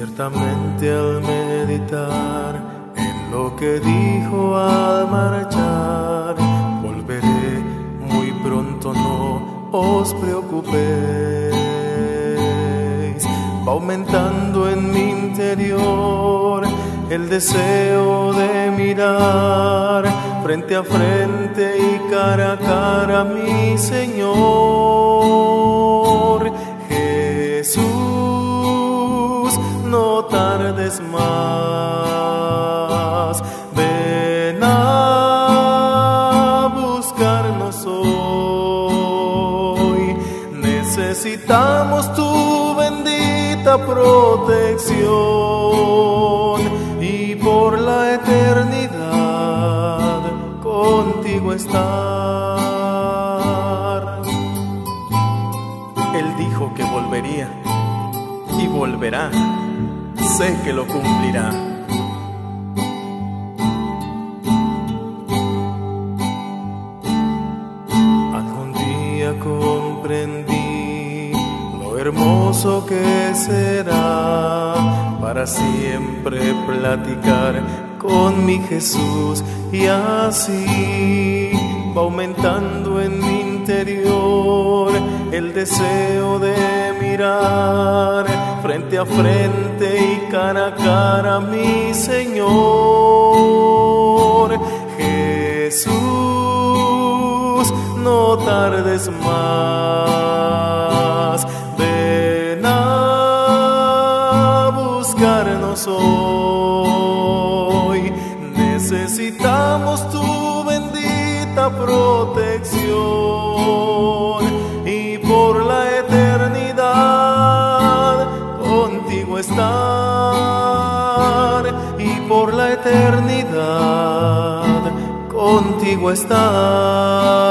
Ciertamente al meditar en lo que dijo al marchar, volveré muy pronto, no os preocupéis. Va aumentando en mi interior el deseo de mirar frente a frente y cara a cara a mi Señor Tardes más, ven a buscarnos hoy. Necesitamos tu bendita protección y por la eternidad contigo estar. Él dijo que volvería y volverá, sé que lo cumplirá. Algún día comprendí lo hermoso que será para siempre platicar con mi Jesús y así va aumentando en mi interior el deseo de mirar frente a frente y cara a cara mi Señor Jesús. No tardes más, ven a buscarnos hoy. Necesitamos tu bendita protección por la eternidad contigo estar y por la eternidad contigo estar.